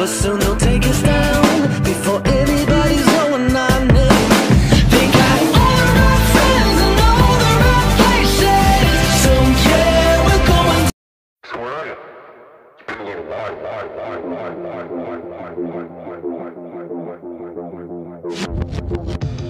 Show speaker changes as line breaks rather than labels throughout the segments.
But soon they'll take us down before anybody's knowing our name. They got all the right friends and all the right places. So yeah, we're going
So where are you? It's been a little while. while, while, while, while, while, while, while, while, while, while, while, while, while.
Sipping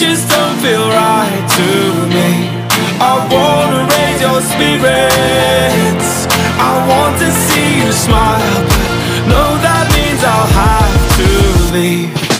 just don't feel right to me. I wanna raise your spirits. I want to see you smile. But no, that means I'll have to leave